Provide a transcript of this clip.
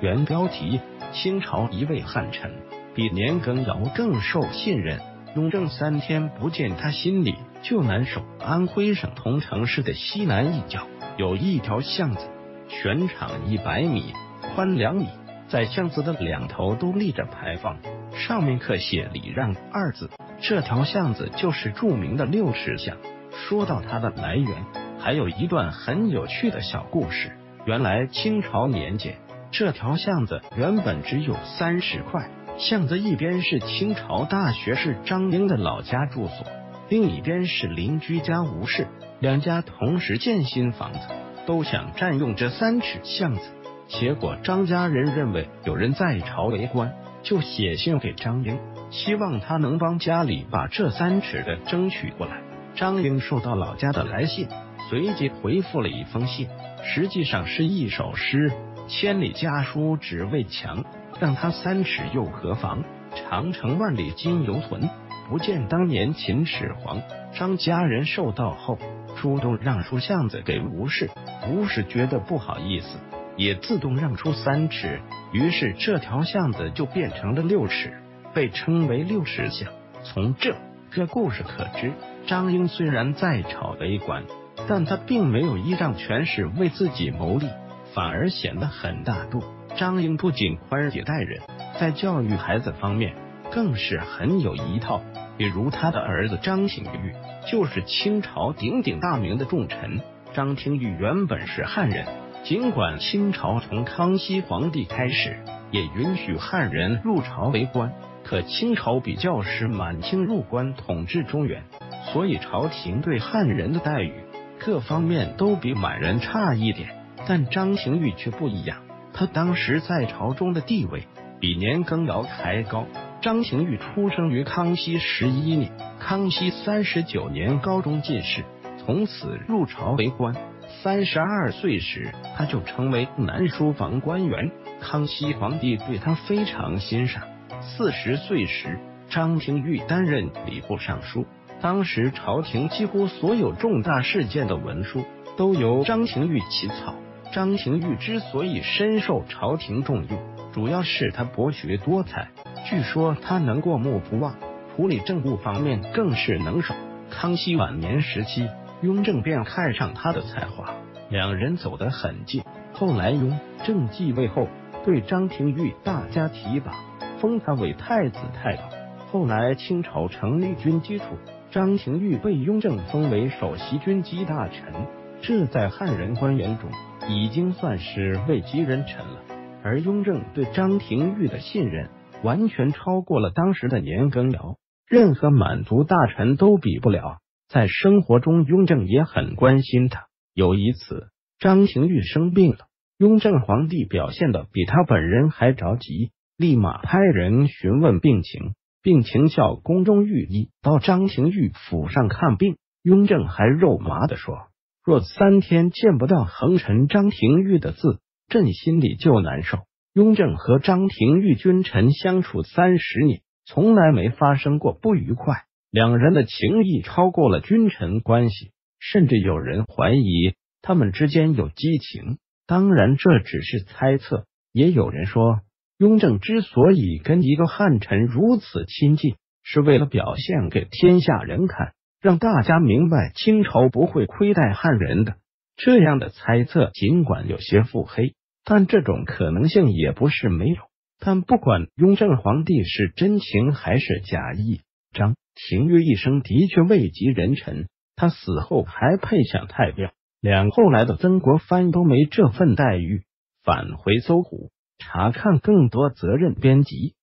原标题：清朝一位汉臣，比年羹尧更受信任。雍正三天不见他，心里就难受。安徽省桐城市的西南一角有一条巷子，全长一百米，宽两米，在巷子的两头都立着牌坊，上面刻写“礼让”二字。这条巷子就是著名的六尺巷。说到它的来源，还有一段很有趣的小故事。原来清朝年间，这条巷子原本只有三十块。巷子一边是清朝大学士张英的老家住所，另一边是邻居家吴氏，两家同时建新房子，都想占用这三尺巷子。结果张家人认为有人在朝为官，就写信给张英，希望他能帮家里把这三尺的争取过来。张英收到老家的来信，随即回复了一封信，实际上是一首诗：“千里家书只为墙。”让他三尺又何妨？长城万里今犹存，不见当年秦始皇。张家人受到后，主动让出巷子给吴氏，吴氏觉得不好意思，也自动让出三尺。于是这条巷子就变成了六尺，被称为六尺巷。从这个故事可知，张英虽然在朝为官，但他并没有依仗权势为自己谋利，反而显得很大度。张英不仅宽以待人，在教育孩子方面更是很有一套。比如他的儿子张廷玉，就是清朝鼎鼎大名的重臣。张廷玉原本是汉人，尽管清朝从康熙皇帝开始也允许汉人入朝为官，可清朝比较是满清入关统治中原，所以朝廷对汉人的待遇各方面都比满人差一点。但张廷玉却不一样。他当时在朝中的地位比年羹尧还高。张廷玉出生于康熙十一年，康熙三十九年高中进士，从此入朝为官。三十二岁时，他就成为南书房官员。康熙皇帝对他非常欣赏。四十岁时，张廷玉担任礼部尚书。当时朝廷几乎所有重大事件的文书都由张廷玉起草。张廷玉之所以深受朝廷重用，主要是他博学多才。据说他能过目不忘，处理政务方面更是能手。康熙晚年时期，雍正便看上他的才华，两人走得很近。后来雍正继位后，对张廷玉大加提拔，封他为太子太保。后来清朝成立军机处，张廷玉被雍正封为首席军机大臣，这在汉人官员中。已经算是位极人臣了，而雍正对张廷玉的信任完全超过了当时的年羹尧，任何满族大臣都比不了。在生活中，雍正也很关心他。有一次，张廷玉生病了，雍正皇帝表现的比他本人还着急，立马派人询问病情，并请教宫中御医到张廷玉府上看病。雍正还肉麻的说。若三天见不到横臣张廷玉的字，朕心里就难受。雍正和张廷玉君臣相处三十年，从来没发生过不愉快，两人的情谊超过了君臣关系，甚至有人怀疑他们之间有激情。当然，这只是猜测。也有人说，雍正之所以跟一个汉臣如此亲近，是为了表现给天下人看。让大家明白清朝不会亏待汉人的这样的猜测，尽管有些腹黑，但这种可能性也不是没有。但不管雍正皇帝是真情还是假意，张廷玉一生的确位极人臣。他死后还配享太庙，两后来的曾国藩都没这份待遇。返回搜狐查看更多责任编辑。